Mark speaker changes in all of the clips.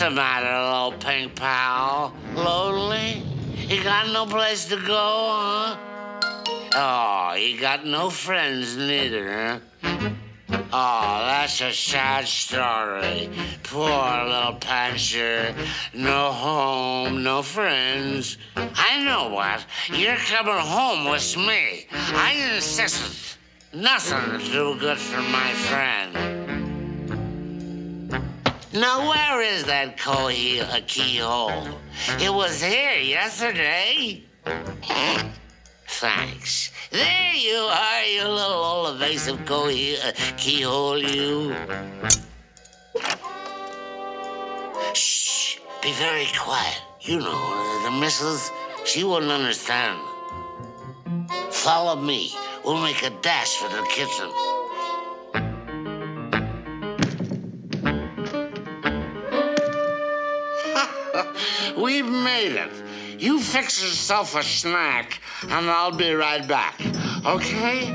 Speaker 1: the matter, little pink pal? Lonely? You got no place to go, huh? Oh, you got no friends neither, huh? Oh, that's a sad story. Poor little Pancher. No home, no friends. I know what. You're coming home with me. I insisted. Nothing too good for my friend. Now, where is that key- keyhole? It was here yesterday. Thanks. There you are, you little evasive key- uh, keyhole, you. Shh. Be very quiet. You know, the missus, she wouldn't understand. Follow me. We'll make a dash for the kitchen. We've made it. You fix yourself a snack, and I'll be right back. Okay?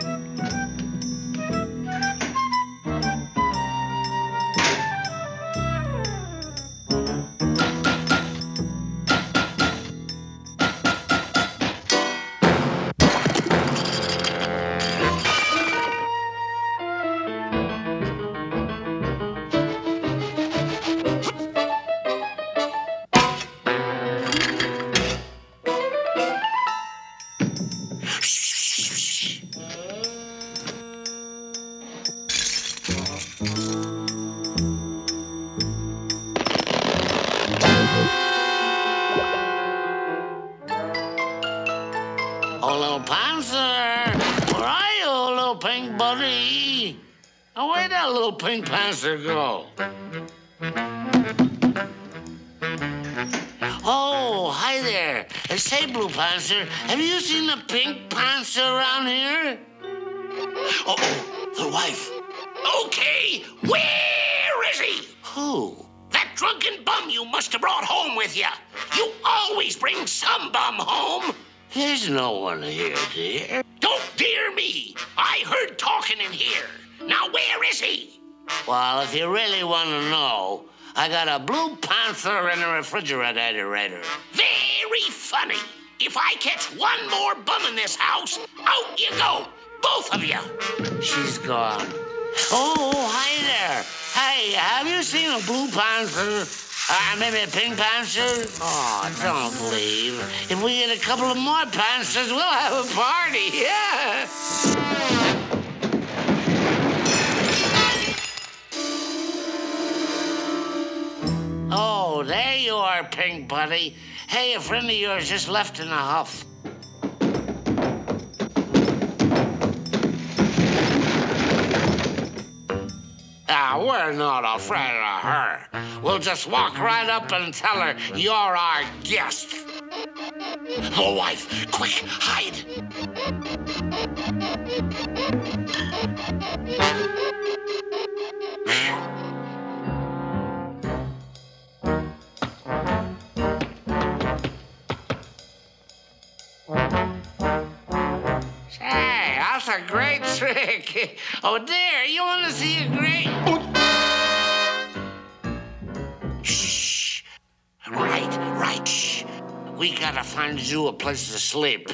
Speaker 1: Little Panzer! Where are you, little pink buddy? Oh, where'd that little pink Panzer go? Oh, hi there. Say, Blue Panzer, have you seen the pink Panzer around here?
Speaker 2: Oh, oh, the wife. Okay, where is he?
Speaker 1: Who?
Speaker 2: That drunken bum you must have brought home with you. You always bring some bum home.
Speaker 1: There's no one here, dear.
Speaker 2: Don't dear me. I heard talking in here. Now, where is he?
Speaker 1: Well, if you really want to know, I got a Blue Panther in a refrigerator.
Speaker 2: Very funny. If I catch one more bum in this house, out you go. Both of you.
Speaker 1: She's gone. Oh, hi there. Hey, have you seen a blue panther? Uh, maybe a pink panther? Oh, don't leave. If we get a couple of more panthers, we'll have a party. Yeah. Oh, there you are, Pink Buddy. Hey, a friend of yours just left in a huff. Ah, we're not afraid of her. We'll just walk right up and tell her you're our guest.
Speaker 2: Oh, wife, quick, hide.
Speaker 1: That's a great mm. trick. Oh, dear, you want to see a great. Shh. Right, right. Shh. We gotta find you a place to sleep.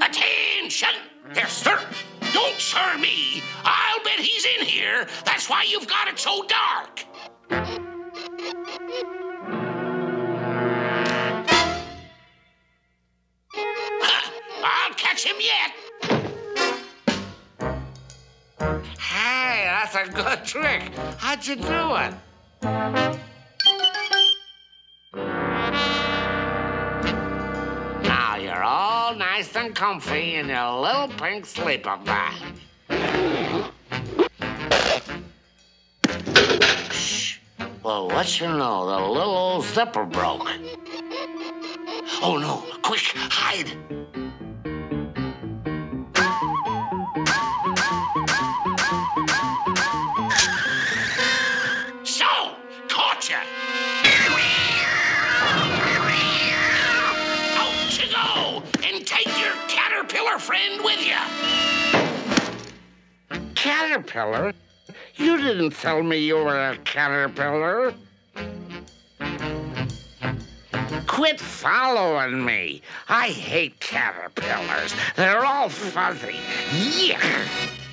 Speaker 2: Attention! Sir me. I'll bet he's in here. That's why you've got it so dark. I'll catch him yet.
Speaker 1: Hey, that's a good trick. How'd you do it? Comfy in your little pink sleeper bag. Shh. Well, what you know, the little old zipper broke.
Speaker 2: Oh no, quick, hide. And take your caterpillar friend with you!
Speaker 1: Caterpillar? You didn't tell me you were a caterpillar. Quit following me. I hate caterpillars. They're all fuzzy. Yuck!